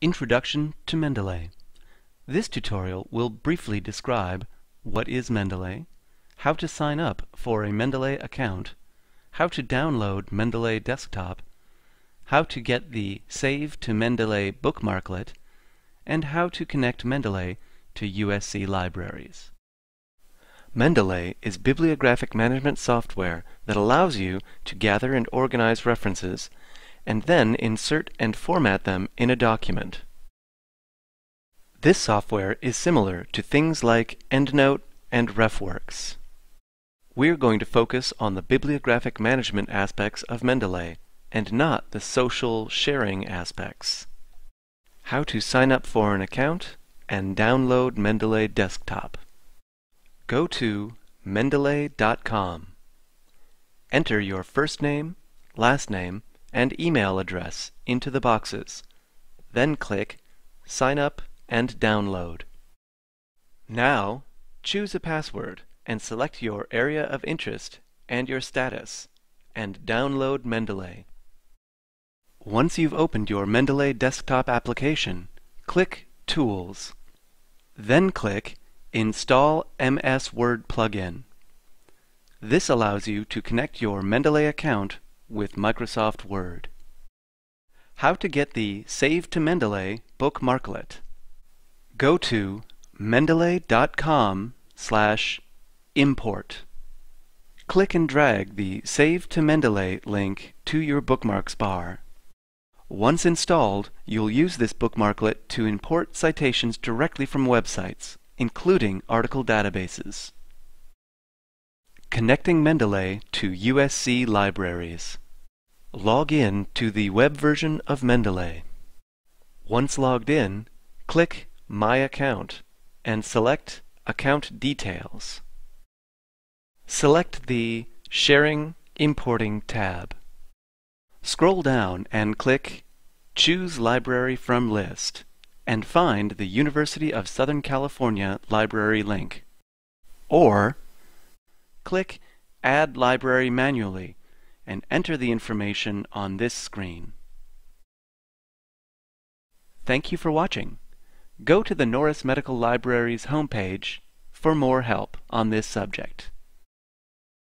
Introduction to Mendeley. This tutorial will briefly describe what is Mendeley, how to sign up for a Mendeley account, how to download Mendeley Desktop, how to get the Save to Mendeley bookmarklet, and how to connect Mendeley to USC libraries. Mendeley is bibliographic management software that allows you to gather and organize references and then insert and format them in a document. This software is similar to things like EndNote and RefWorks. We're going to focus on the bibliographic management aspects of Mendeley and not the social sharing aspects. How to sign up for an account and download Mendeley Desktop. Go to mendeley.com. Enter your first name, last name, and email address into the boxes. Then click Sign Up and Download. Now, choose a password and select your area of interest and your status, and download Mendeley. Once you've opened your Mendeley desktop application, click Tools. Then click Install MS Word Plugin. This allows you to connect your Mendeley account with Microsoft Word. How to get the Save to Mendeley bookmarklet. Go to mendeley.com slash import. Click and drag the Save to Mendeley link to your bookmarks bar. Once installed, you'll use this bookmarklet to import citations directly from websites, including article databases. Connecting Mendeley to USC libraries. Log in to the web version of Mendeley. Once logged in, click My Account and select Account Details. Select the Sharing Importing tab. Scroll down and click Choose Library from List and find the University of Southern California library link. Or click Add Library manually and enter the information on this screen. Thank you for watching. Go to the Norris Medical Library's homepage for more help on this subject.